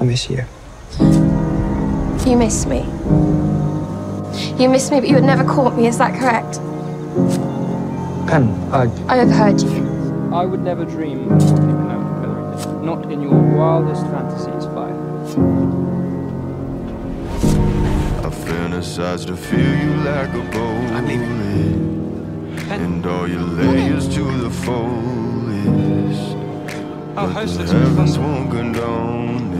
I miss you. You miss me. You miss me, but you had never caught me. Is that correct? Pen, I. I overheard you. I would never dream of talking Penelope Featherington. Not in your wildest fantasies, Five. I fantasize to feel you like a bow. I'm leaving. And all your layers to the foliage. Oh, But host, the let's move on. heavens won't condone it.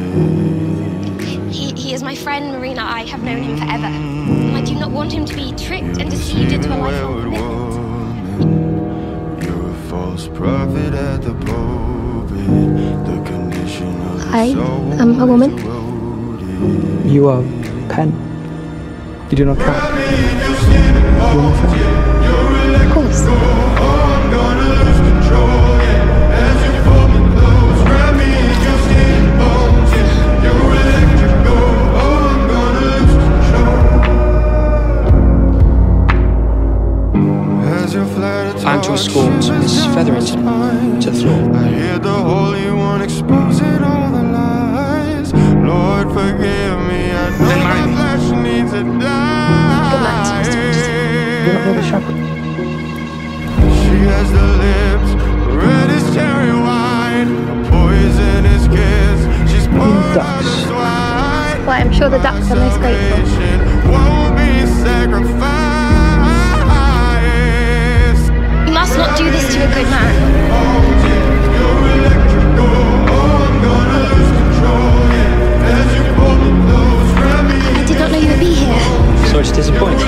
He, he is my friend, Marina. I have known him forever. And I do not want him to be tricked and deceived into a lifelong commitment. woman. You're a false prophet at the pulpit. The condition of the I soul am a woman. You are Pen. You do not count. As your flight I'm to escort Miss Featherington to the floor. I hear the Holy One exposing all the lies. Lord, forgive me. I know Then marry my me. flesh needs a die. Good night, Mr. Richardson. You're not really shepherd. She has the lips red as cherry wine, poisonous kiss. She's poured ducks. out the swine. Why, I'm sure the ducks are most grateful. disappoint.